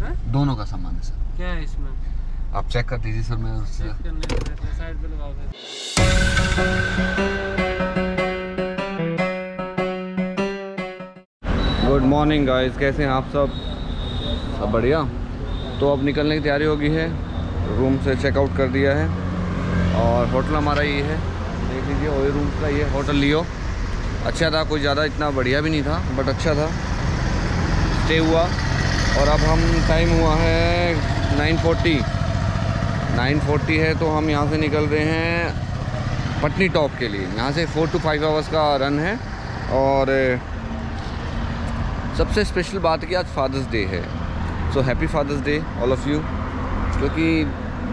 हाँ? दोनों का सामान है सर। क्या है इसमें? आप चेक कर दीजिए सर मैं उससे साइड पे लगाओ गुड मॉर्निंग गाइस कैसे हैं आप सब? सब बढ़िया? तो अब निकलने की तैयारी होगी है। रूम से चेकआउट कर दिया है। और होटल हमारा ये है। देख लीजिए ओए रूम का ये होटल लियो। अच्छा था कोई ज़्यादा इतना बढ़िया भी नहीं था बट अच्छा था। स्टे हुआ। और अब हम टाइम हुआ है 9:40 9:40 है तो हम यहाँ से निकल रहे हैं पटनी टॉप के लिए। यहाँ से फोर टू फाइव आवर्स का रन है और सबसे स्पेशल बात कि आज फादर्स डे है। So happy father's day all of you क्योंकि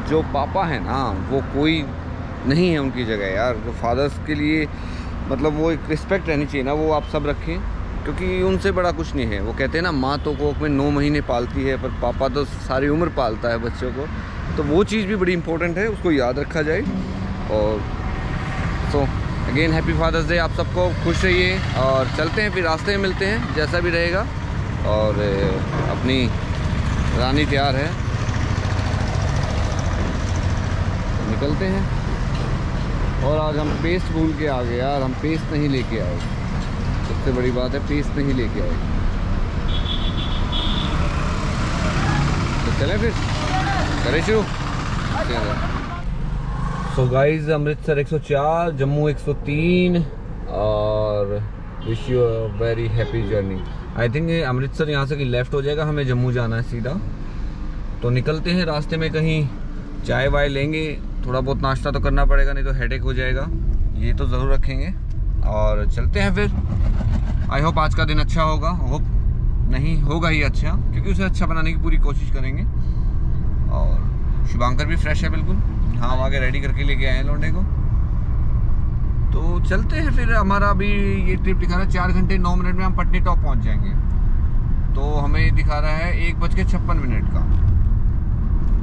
जो पापा हैं ना, वो कोई नहीं है उनकी जगह यार। जो फादर्स के लिए मतलब वो एक रिस्पेक्ट रहनी चाहिए ना, वो आप सब रखें। क्योंकि उनसे बड़ा कुछ नहीं है। वो कहते हैं ना, माँ तो कोख में नौ महीने पालती है, पर पापा तो सारी उम्र पालता है बच्चों को। तो वो चीज़ भी बड़ी इंपॉर्टेंट है, उसको याद रखा जाए। और so again happy father's day आप सबको, खुश रहिए और चलते हैं, फिर रास्ते में मिलते हैं, जैसा भी रहेगा। और अपनी रानी तैयार है। निकलते हैं। और आज हम पेस्ट भूल के आ गए यार, हम पेस्ट नहीं लेके आए। सबसे बड़ी बात है पेस्ट नहीं लेके आए। तो चले फिर। करें शुरू। सो गाइस अमृतसर 104 जम्मू 103 और wish you very happy journey I think Amritsar यहाँ से कि लेफ़्ट हो जाएगा, हमें जम्मू जाना है सीधा। तो निकलते हैं रास्ते में कहीं, चाय वाय लेंगे, थोड़ा बहुत नाश्ता तो करना पड़ेगा, नहीं तो हेडेक हो जाएगा। ये तो ज़रूर रखेंगे, और चलते हैं फिर। आई होप आज का दिन अच्छा होगा। होप नहीं, होगा ही अच्छा क्योंकि उसे अच्छा बनाने की पूरी कोशिश करेंगे। और शुभांकर भी फ्रेश है बिल्कुल। हाँ आगे रेडी करके लेके आए हैं लौंडे को। तो चलते हैं फिर, हमारा अभी ये ट्रिप दिखा रहा है, चार घंटे नौ मिनट में हम पटनी टॉप पहुँच जाएँगे। तो हमें दिखा रहा है एक बज के छप्पन मिनट का।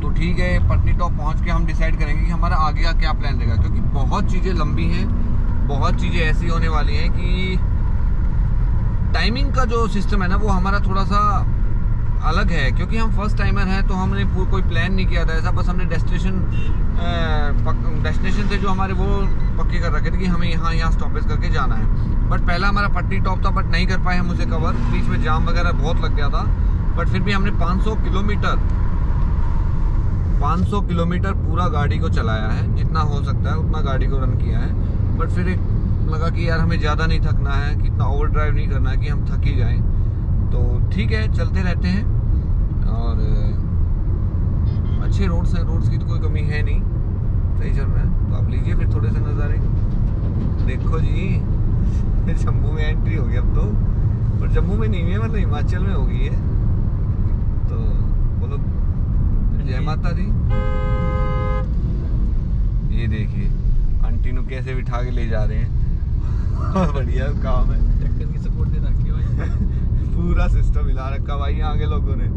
तो ठीक है, पटनी टॉप पहुँच के हम डिसाइड करेंगे कि हमारा आगे का क्या प्लान रहेगा, क्योंकि बहुत चीज़ें लंबी हैं, बहुत चीज़ें ऐसी होने वाली हैं कि टाइमिंग का जो सिस्टम है ना, वो हमारा थोड़ा सा अलग है, क्योंकि हम फ़र्स्ट टाइमर हैं तो हमने कोई प्लान नहीं किया था। ऐसा बस हमने डेस्टिनेशन डेस्टिनेशन से जो हमारे वो पक्के कर रखे थे कि हमें यहाँ यहाँ स्टॉपेज करके जाना है। बट पहला हमारा पटनी टॉप था बट नहीं कर पाए हम उसे कवर बीच में जाम वगैरह बहुत लग गया था। बट फिर भी हमने 500 किलोमीटर 500 किलोमीटर पूरा गाड़ी को चलाया है। जितना हो सकता है, उतना गाड़ी को रन किया है। बट फिर एक लगा कि यार हमें ज़्यादा नहीं थकना है कि इतना ओवर ड्राइव नहीं करना है कि हम थक ही जाएँ। तो ठीक है चलते रहते हैं। और अच्छे रोड्स हैं रोड्स की तो कोई कमी है नहीं। सही चल रहा है। तो आप लीजिए फिर थोड़े से नज़ारे। देखो जी जम्मू में एंट्री होगी अब तो। पर जम्मू में नहीं है मतलब हिमाचल में हो गई है। तो बोलो जय माता दी। ये देखिए आंटी नु कैसे बिठा के ले जा रहे हैं। बढ़िया काम है। ढक्कन की सपोर्ट दे रखी है भाई। पूरा सिस्टम हिला रखा भाई यहाँ के लोगों ने।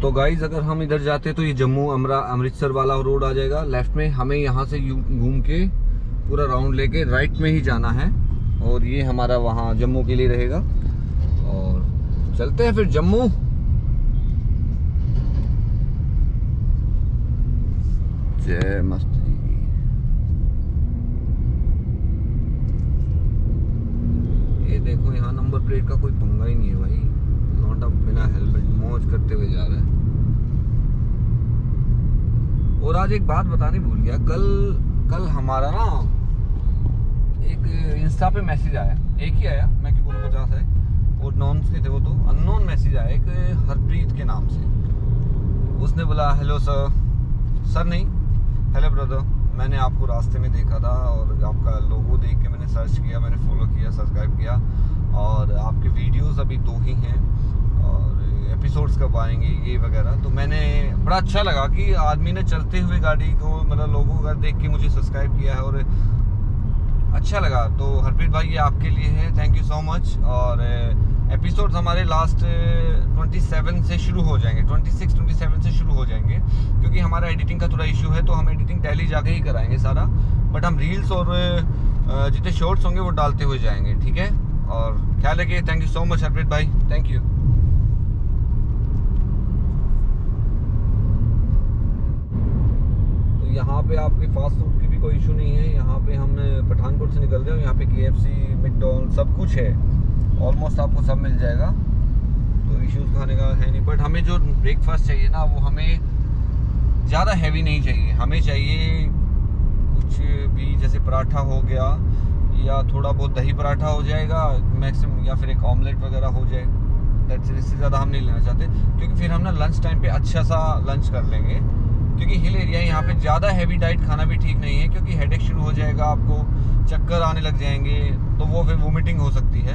तो गाइज़ अगर हम इधर जाते तो ये जम्मू अमरा अमृतसर वाला रोड आ जाएगा। लेफ़्ट में हमें यहाँ से घूम के पूरा राउंड लेके राइट में ही जाना है। और ये हमारा वहाँ जम्मू के लिए रहेगा। और चलते हैं फिर जम्मू। जय मस्त जी ये देखो, यहाँ नंबर प्लेट का कोई पंगा ही नहीं है भाई। लौंडा बिना हेलमेट मौज करते हुए जा रहा है। और आज एक बात बताने भूल गया। कल कल हमारा ना एक इंस्टा पे मैसेज आया। एक ही आया, मैं क्यों बोलूँ पचास है? और नॉन के थे वो तो। अननोन मैसेज आया एक हरप्रीत के नाम से। उसने बोला हेलो सर सर नहीं। हेलो ब्रदर मैंने आपको रास्ते में देखा था और आपका लोगो देख के मैंने सर्च किया, मैंने फॉलो किया सब्सक्राइब किया और आपके वीडियोस अभी दो ही हैं और एपिसोड्स कब आएँगे, ये वगैरह। तो मैंने बड़ा अच्छा लगा कि आदमी ने चलते हुए गाड़ी को मतलब लोगों का देख के मुझे सब्सक्राइब किया है और अच्छा लगा। तो हरप्रीत भाई, ये आपके लिए है। थैंक यू सो मच और एपिसोड्स हमारे लास्ट 27 से शुरू हो जाएँगे। 26 27 से शुरू हो जाएँगे, क्योंकि हमारा एडिटिंग का थोड़ा इशू है तो हम एडिटिंग डेली जाके ही कराएँगे सारा। बट हम रील्स और जितने शॉर्ट्स होंगे, वो डालते हुए जाएँगे, ठीक है? और ख्याल रखिए। Thank you so much Harpreet भाई। थैंक यू तो यहाँ पे आपके फास्ट फ़ूड की भी कोई इशू नहीं है। यहाँ पे हम पठानकोट से निकल रहे हो यहाँ पे के एफ़ सी सब कुछ है। ऑलमोस्ट आपको सब मिल जाएगा। तो इश्यूज़ खाने का है नहीं बट हमें जो ब्रेकफास्ट चाहिए ना, वो हमें ज़्यादा हैवी नहीं चाहिए। हमें चाहिए कुछ भी, जैसे पराठा हो गया, या थोड़ा बहुत दही पराठा हो जाएगा मैक्सिमम या फिर एक ऑमलेट वगैरह हो जाए। दैट्स इससे ज़्यादा हम नहीं लेना चाहते, क्योंकि फिर हम ना लंच टाइम पे अच्छा सा लंच कर लेंगे। क्योंकि हिल एरिया यहाँ पे ज़्यादा हैवी डाइट खाना भी ठीक नहीं है, क्योंकि हेडेक शुरू हो जाएगा आपको। चक्कर आने लग जाएँगे तो वो फिर वोमिटिंग हो सकती है।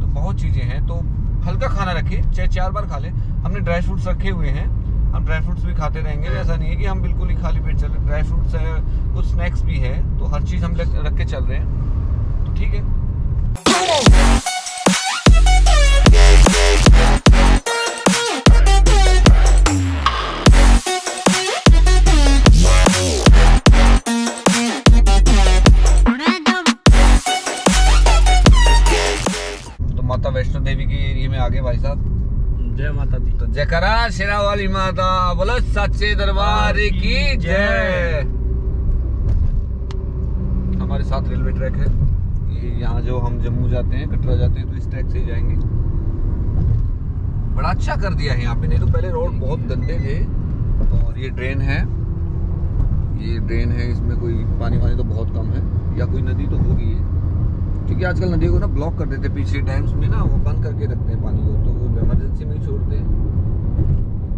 तो बहुत चीज़ें हैं तो हल्का खाना रखिए, चाहे चार बार खा लें। हमने ड्राई फ्रूट्स रखे हुए हैं, हम ड्राई फ्रूट्स भी खाते रहेंगे, ऐसा नहीं है कि हम बिल्कुल ही खाली पेट चल रहे ड्राई फ्रूट्स है, कुछ स्नैक्स भी है तो हर चीज़ हम रख रख के चल रहे हैं। तो ठीक है। आगे भाई साहब। जय माता दी। तो जयकरा शेरा वाली माता बोलो सच्चे दरबार की जय। हमारे साथ रेलवे ट्रैक है। ये यहाँ जो हम जम्मू जाते हैं कटरा जाते हैं तो इस ट्रैक से ही जाएँगे। बड़ा अच्छा कर दिया है यहाँ पे। नहीं तो पहले रोड बहुत गंदे थे और ये ड्रेन है। ये ड्रेन है इसमें कोई पानी वानी तो बहुत कम है या कोई नदी तो होगी ये क्योंकि आजकल नदियों को ना ब्लॉक कर देते हैं। पीछे डैम्स में ना वो बंद करके रखते हैं पानी को तो वो इमरजेंसी में ही छोड़ते हैं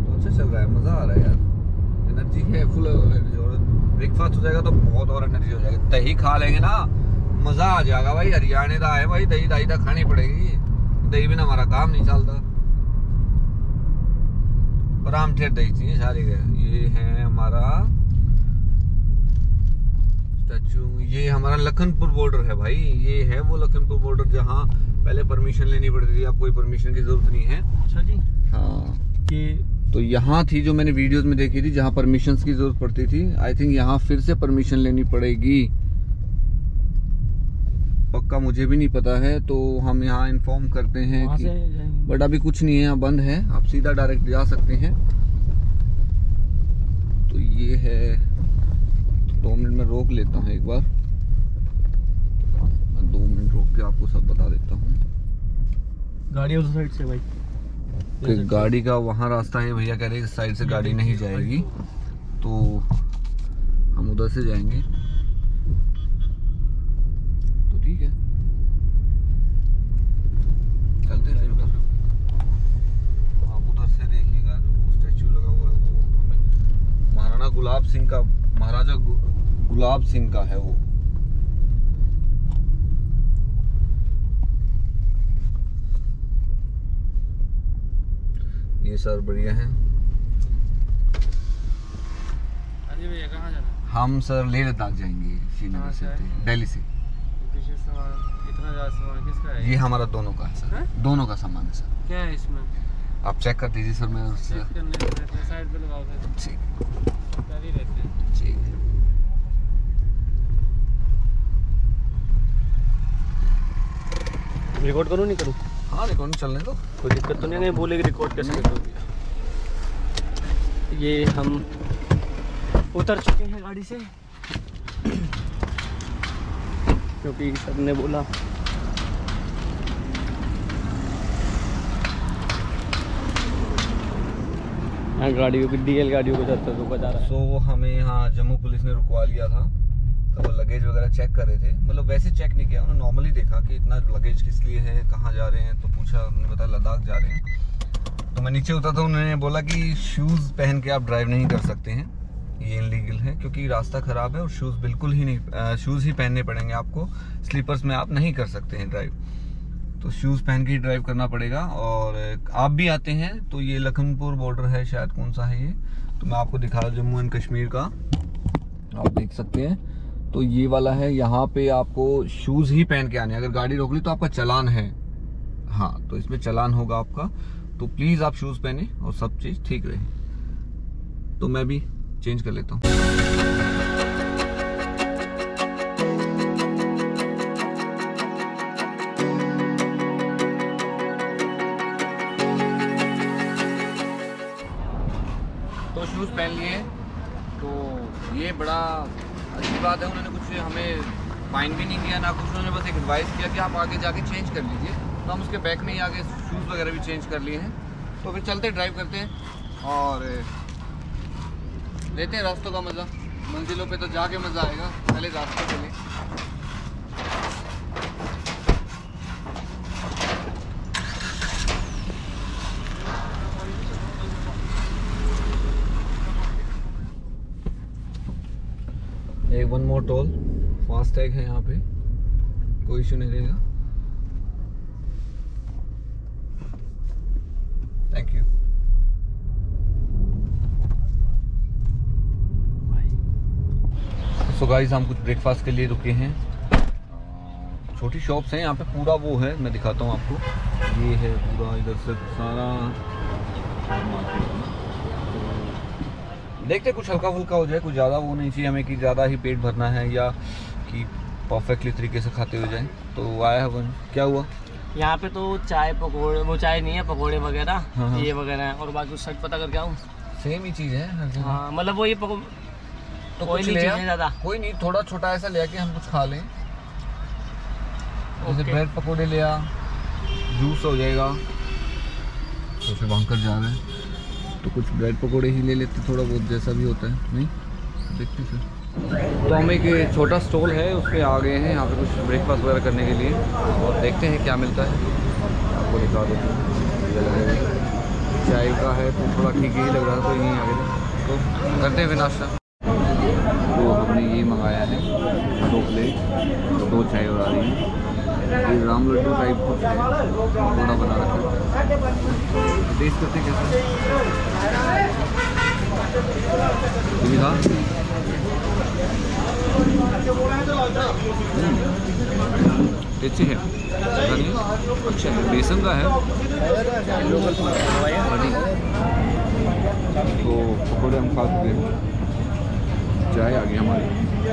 तो अच्छा चल रहा है, मज़ा आ रहा है यार। एनर्जी है फुल एनर्जी और ब्रेकफास्ट हो जाएगा तो बहुत और एनर्जी हो जाएगी। दही खा लेंगे ना, मज़ा आ जाएगा भाई। हरियाणा का है भाई, दही दही तो खानी पड़ेगी। दही बिना हमारा काम नहीं चलता। पर हम ठेर दही चाहिए सारे। ये है हमारा स्टैचू ये हमारा लखनपुर बॉर्डर है भाई ये है वो लखनपुर बॉर्डर जहाँ पहले परमिशन लेनी पड़ती थी अब कोई परमिशन की ज़रूरत नहीं है। अच्छा जी। हाँ। कि तो यहाँ थी जो मैंने वीडियोस में देखी थी जहाँ परमिशन की ज़रूरत पड़ती थी। आई थिंक यहाँ फिर से परमिशन लेनी पड़ेगी। पक्का मुझे भी नहीं पता है तो हम यहाँ इन्फॉर्म करते हैं कि बट अभी कुछ नहीं है यहाँ बंद है। आप सीधा डायरेक्ट जा सकते हैं। तो ये है दो मिनट में रोक लेता हूँ एक बार। मैं दो मिनट रोक के आपको सब बता देता हूँ। गाड़ी उस साइड से भाई। कि गाड़ी का वहाँ रास्ता है भैया कह रहे हैं इस साइड से गाड़ी नहीं जाएगी। तो हम उधर से जाएँगे। तो ठीक है। चलते हैं उधर। आप उधर से देखिएगा जो स्टैचू लगा हुआ है वो हमें महाराणा गुलाब सिंह का महाराजा गुलाब सिंह का है वो। ये सर बढ़िया है? हम सर लेह लद्दाख जाएँगे श्रीनगर से दिल्ली से। है? ये हमारा दोनों का है सर। हैं? दोनों का सामान है सर। क्या है इसमें? आप चेक कर दीजिए सर मैं ठीक। ही रहते हैं है रिकॉर्ड करूँ नहीं करूँ? हाँ रिकॉर्ड चलने दो। कोई दिक्कत तो नहीं है? बोले कि रिकॉर्ड कैसे कर दोगे ये हम उतर चुके हैं गाड़ी से। क्योंकि सर ने बोला हाँ गाड़ियों की डीएल गाड़ियों को जाता रुका जा रहा है। सो हमें यहाँ जम्मू पुलिस ने रुकवा लिया था। तो वो लगेज वगैरह चेक कर रहे थे। मतलब वैसे चेक नहीं किया, उन्होंने नॉर्मली देखा कि इतना लगेज किस लिए है, कहाँ जा रहे हैं तो पूछा, उन्होंने बताया लद्दाख जा रहे हैं। तो मैं नीचे उतरा था उन्होंने बोला कि शूज़ पहन के आप ड्राइव नहीं कर सकते हैं। ये इनलीगल है, क्योंकि रास्ता ख़राब है और शूज़ बिल्कुल ही नहीं शूज़ ही पहनने पड़ेंगे आपको। स्लीपर्स में आप नहीं कर सकते हैं ड्राइव तो शूज़ पहन के ड्राइव करना पड़ेगा और आप भी आते हैं तो ये लखनपुर बॉर्डर है शायद कौन सा है ये? तो मैं आपको दिखा रहा हूँ जम्मू एंड कश्मीर का। आप देख सकते हैं। तो ये वाला है, यहाँ पे आपको शूज़ ही पहन के आने अगर गाड़ी रोक ली तो आपका चलान है। हाँ तो इसमें चलान होगा आपका। तो प्लीज़ आप शूज़ पहने और सब चीज़ ठीक रहे। तो मैं भी चेंज कर लेता हूँ। बात है, उन्होंने कुछ हमें फाइन भी नहीं किया, ना कुछ उन्होंने बस एक एडवाइस किया कि आप आगे जाके चेंज कर लीजिए। तो हम उसके बैक में ही आगे शूज़ वगैरह भी चेंज कर लिए हैं। तो फिर चलते ड्राइव करते हैं और लेते हैं रास्तों का मज़ा। मंजिलों पे तो जाके मज़ा आएगा, पहले रास्ते चले मोर टोल फास्ट टैग है यहाँ पे। कोई इशू नहीं रहेगा। थैंक यू सो गाइस हम कुछ ब्रेकफास्ट के लिए रुके हैं। छोटी शॉप्स हैं। यहाँ पे पूरा वो है। मैं दिखाता हूँ आपको। ये है पूरा इधर से सारा। देखते कुछ हल्का फुल्का हो जाए कुछ ज़्यादा वो नहीं चाहिए हमें कि ज़्यादा ही पेट भरना है या कि परफेक्टली तरीके से खाते हुए जाएँ। तो आया है वन। क्या हुआ? यहाँ पे तो चाय पकौड़े वो चाय नहीं है पकौड़े वगैरह हाँ, हाँ। ये वगैरह है। और बाकी उस साइड पता कर क्या हूँ सेम ही चीज़ है हाँ मतलब वो ये पको तो कोई नहीं चीज़ें ज़्यादा। कोई नहीं थोड़ा छोटा ऐसा ले आके हम कुछ खा लें। जैसे ब्रेड पकोड़े ले आ जूस हो जाएगा। तो फिर वहाँ कर जा रहे हैं। तो कुछ ब्रेड पकौड़े ही ले लेते, थोड़ा बहुत जैसा भी होता है। नहीं? देखते हैं फिर। तो हम एक छोटा स्टॉल है, उस पर आ गए हैं यहाँ पे कुछ ब्रेकफास्ट वगैरह करने के लिए। और देखते हैं क्या मिलता है। आपको दिखा देते हैं। चाय का है तो थोड़ा ठीक ही लग रहा था तो यहीं आ तो करते हैं फिर नाश्ता। तो हमने ये मंगाया है, दो प्लेट दो चाय और आ रही है ये राम लड्डू टाइप कुछ है थोड़ा बना रखा है। टेस्ट करते कैसा? भी था टेस्टी है। अच्छा है? बेसन का है। तो पकौड़े हम खा चुके हैं। चाय आ गई हमारी।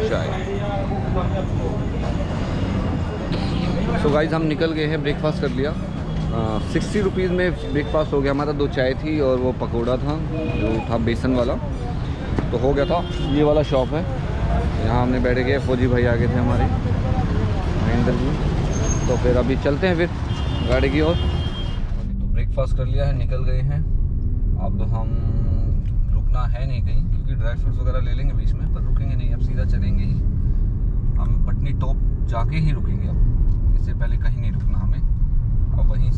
चाय। सो so गाइज़ हम निकल गए हैं ब्रेकफास्ट कर लिया। सिक्सटी रुपीज़ में ब्रेकफास्ट हो गया। हमारा दो चाय थी और वो पकौड़ा था, जो था बेसन वाला। तो हो गया था। ये वाला शॉप है। यहाँ हमने बैठे गए। फौजी भाई आ गए थे हमारे। महेंद्र जी। तो फिर अभी चलते हैं फिर गाड़ी की ओर। तो ब्रेकफास्ट कर लिया है, निकल गए हैं। अब हम रुकना है नहीं कहीं, क्योंकि ड्राई फ्रूट्स वगैरह ले लेंगे बीच में, पर रुकेंगे नहीं, अब सीधा चलेंगे ही। हम पटनी टॉप जाके ही रुकेंगे अब। इससे पहले कहीं नहीं रुकना हमें। अब वहीं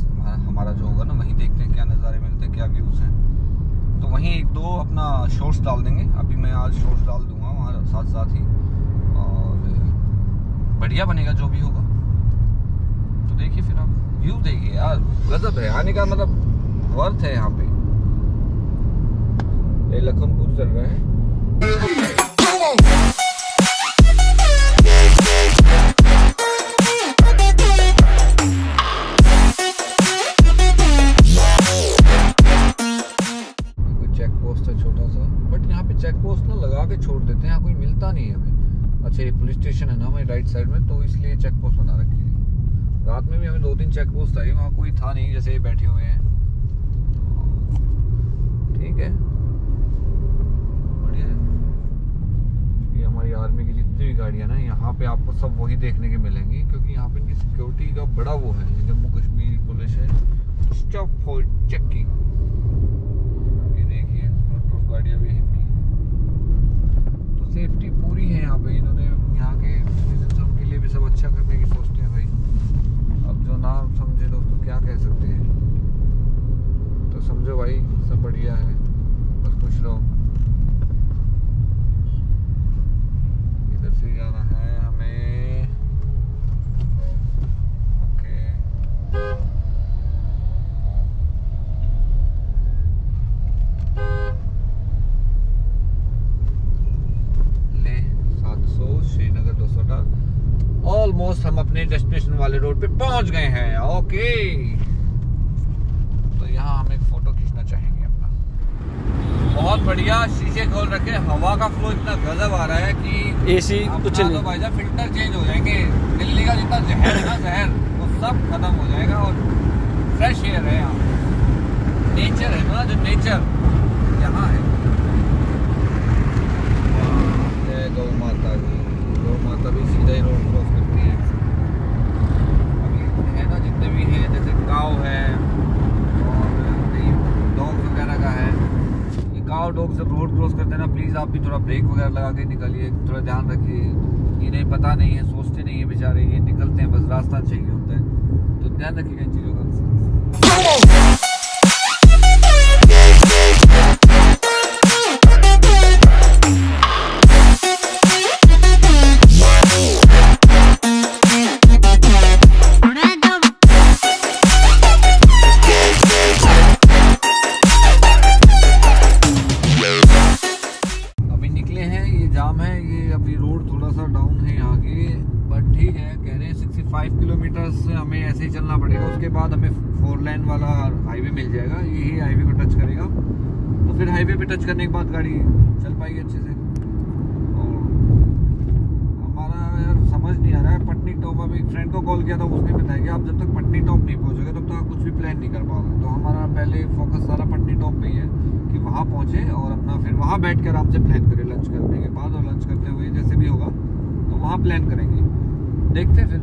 हमारा जो होगा ना, वहीं देखते हैं क्या नज़ारे मिलते हैं, क्या व्यूज़ हैं। तो वहीं एक दो अपना शॉर्ट्स डाल देंगे। अभी मैं आज शॉर्ट्स डाल दूँगा वहाँ साथ साथ ही। और बढ़िया बनेगा जो भी होगा। तो देखिए फिर आप व्यू देखिए यार, गजब है। आने का मतलब वर्थ है यहाँ पे। लखनपुर चल रहे है। अच्छा ये पुलिस स्टेशन है ना हमारी राइट साइड में तो इसलिए चेक पोस्ट बना रखी है। रात में भी हमें दो तीन चेक पोस्ट आई, वहाँ कोई था नहीं, जैसे बैठे हुए हैं। ठीक है। बढ़िया है। ये हमारी आर्मी की जितनी भी गाड़ियाँ ना, यहाँ पे आपको सब वही देखने के मिलेंगी, क्योंकि यहाँ पे इनकी सिक्योरिटी का बड़ा वो है जम्मू कश्मीर पुलिस है। स्टॉप फॉर चेकिंग ये देखिए bulletproof गाड़ियाँ भी हैं इनकी तो सेफ्टी पूरी है यहाँ पे इन्होंने यहाँ के citizens के लिए भी सब अच्छा करने की सोचते हैं भाई। अब जो ना समझे दोस्तों, क्या कह सकते हैं? तो समझो भाई, सब बढ़िया है। बस खुश रहो। इधर से जाना है हमें ओके ले 700 श्रीनगर दो सौ ऑलमोस्ट हम अपने डेस्टिनेशन वाले रोड पे पहुँच गए हैं। ओके तो यहाँ हम एक फ़ोटो खींचना चाहेंगे अपना। बहुत बढ़िया शीशे खोल रखे। हवा का फ्लो इतना गजब आ रहा है कि एसी कुछ नहीं तो भाई साहब फ़िल्टर चेंज हो जाएँगे। दिल्ली का जितना जहर है ना जहर वो सब खत्म हो जाएगा और फ्रेश एयर है यहाँ। नेचर है ना जो नेचर यहाँ है जय गौ माता की प्लीज़ आप भी थोड़ा ब्रेक वगैरह लगा के निकलिए, थोड़ा ध्यान रखिए। इन्हें पता नहीं है, सोचते नहीं है बेचारे, ये निकलते हैं, बस रास्ता चाहिए होता है। तो ध्यान रखिएगा इन चीज़ों का। कॉल किया था, उसने बताया कि आप जब तक पटनी टॉप नहीं पहुँचोगे, तब तक आप कुछ भी प्लान नहीं कर पाओगे तो हमारा पहले फोकस सारा पटनी टॉप पे ही है कि वहाँ पहुँचे और अपना फिर वहाँ बैठ के आराम से प्लान करें लंच करने के बाद और लंच करते हुए जैसे भी होगा तो वहाँ प्लान करेंगे देखते हैं फिर.